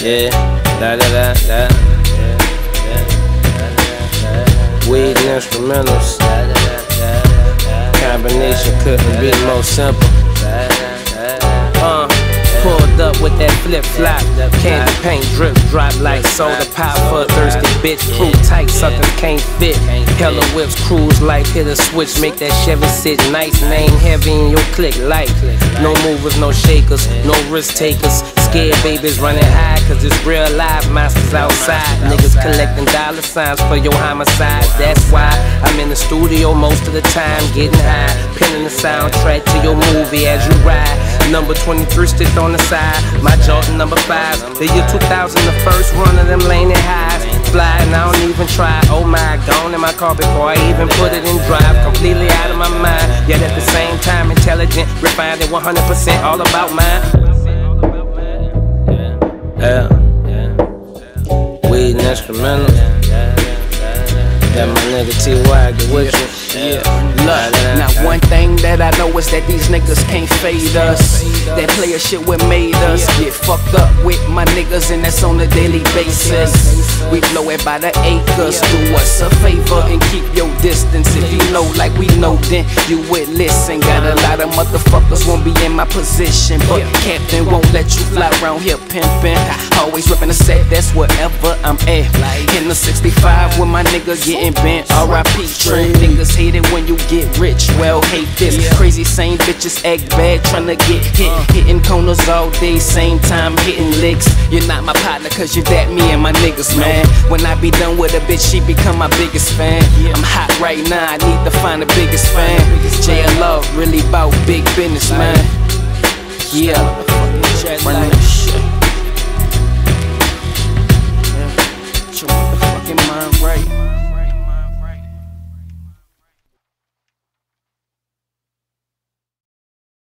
Yeah, da da da da. Weed and instrumentals. Combination couldn't be more simple. Uh, pulled up with that flip flop. Candy paint drip drop like soda pop for thirsty bitch. Crew tight, suckers can't fit. Hella whips, cruise life, hit a switch, make that Chevy sit nice. Name heavy in your click light. No movers, no shakers, no risk takers. Scared babies running high, cause it's real life monsters outside. Niggas collecting dollar signs for your homicide. That's why I'm in the studio most of the time, getting high. Pinning the soundtrack to your movie as you ride. Number 23 stitched on the side. My Jordan number 5. The year 2000, the first one of them lane highs. Fly I don't even try. Oh my, gone in my car before I even put it in drive. Completely out of my mind. Yet at the same time, intelligent, refined, and 100% all about mine. Yeah. Weed and instrumentals. Got my nigga T.Y. get with you. Yeah, look, now one thing that I know is that these niggas can't fade us. That player shit what made us get fucked up and that's on a daily basis. We blow it by the acres. Do us a favor and keep your distance. If you know like we know, then you would listen. Got a lot of motherfuckers won't be in my position, but Captain won't let you fly around here pimping. Always ripping the set, that's wherever I'm at. In the 65 with my nigga getting bent. R.I.P. Trend well hate this. Yeah. Crazy same bitches act bad, tryna get hit. Uh. Hitting corners all day, same time hitting licks. You're not my partner, cause you're that me and my niggas, man. When I be done with a bitch, she become my biggest fan. Yeah. I'm hot right now, I need to find the biggest fan. J Love really bout big business, man. Yeah, run that shit. Yeah. Your motherfucking mind right.